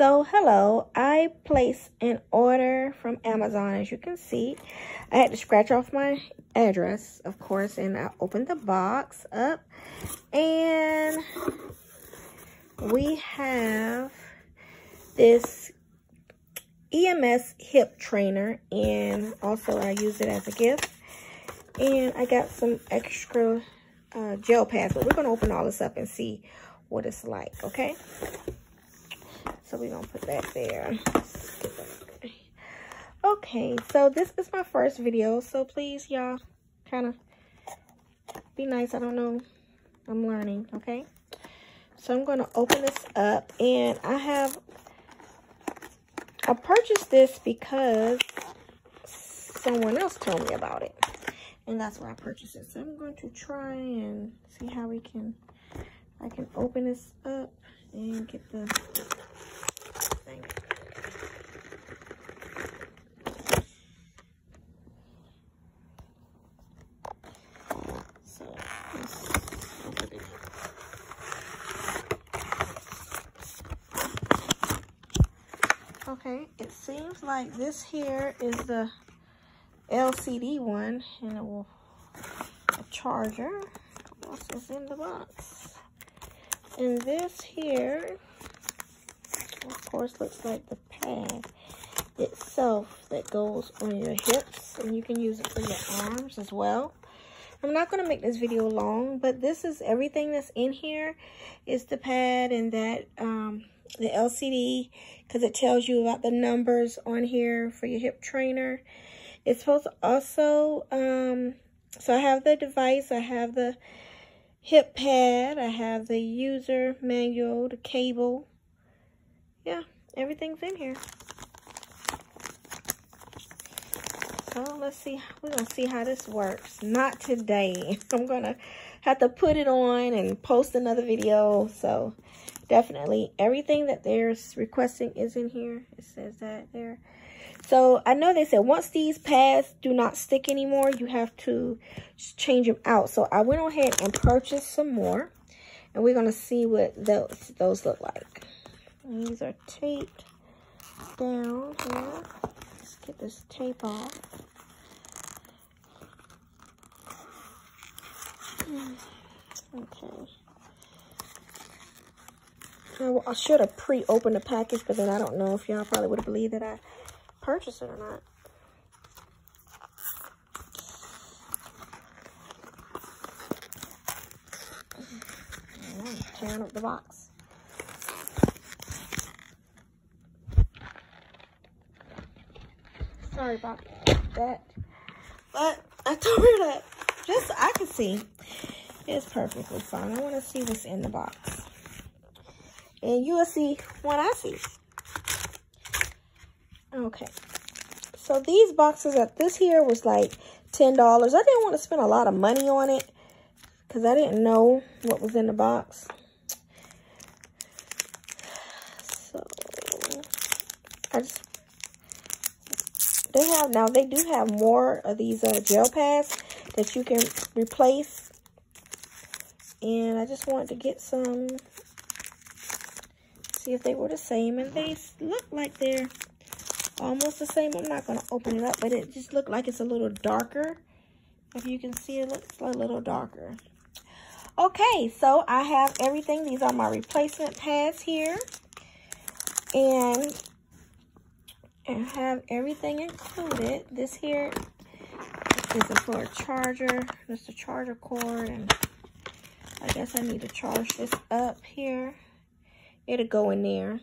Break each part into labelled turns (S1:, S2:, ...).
S1: So, hello. I placed an order from Amazon, as you can see. I had to scratch off my address, of course, and I opened the box up. And we have this EMS hip trainer, and also I use it as a gift. And I got some extra uh, gel pads, but we're going to open all this up and see what it's like, okay? So we're going to put that there. Okay, so this is my first video. So please, y'all, kind of be nice. I don't know. I'm learning, okay? So I'm going to open this up. And I have... I purchased this because someone else told me about it. And that's why I purchased it. So I'm going to try and see how we can... I can open this up and get the Okay, it seems like this here is the LCD one, and it will a charger. What else is in the box? And this here, of course, looks like the pad itself that goes on your hips, and you can use it for your arms as well. I'm not going to make this video long, but this is everything that's in here is the pad and that um, the LCD because it tells you about the numbers on here for your hip trainer. It's supposed to also, um, so I have the device, I have the hip pad, I have the user manual, the cable. Yeah, everything's in here. So let's see, we're going to see how this works. Not today. I'm going to have to put it on and post another video. So definitely everything that they're requesting is in here. It says that there. So I know they said once these pads do not stick anymore, you have to change them out. So I went ahead and purchased some more. And we're going to see what those, those look like. These are taped down here. Let's get this tape off. Hmm. Okay. I should have pre-opened the package, but then I don't know if y'all probably would have believed that I purchased it or not. tearing up the box. Sorry about that. But I told her that just I can see it's perfectly fine. I want to see what's in the box. And you will see what I see. Okay. So these boxes at this here was like $10. I didn't want to spend a lot of money on it. Because I didn't know what was in the box. So, I just, they have, now they do have more of these uh, gel pads that you can replace. And I just wanted to get some if they were the same. And they look like they're almost the same. I'm not going to open it up, but it just looked like it's a little darker. If you can see, it looks a little darker. Okay, so I have everything. These are my replacement pads here. And I have everything included. This here, is for a charger. Just a charger cord. And I guess I need to charge this up here it'll go in there.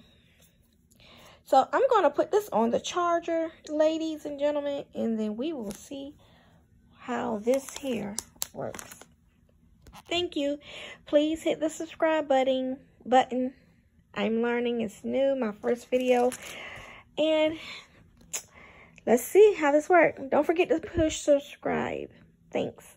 S1: So I'm going to put this on the charger, ladies and gentlemen, and then we will see how this here works. Thank you. Please hit the subscribe button. button. I'm learning. It's new, my first video. And let's see how this works. Don't forget to push subscribe. Thanks.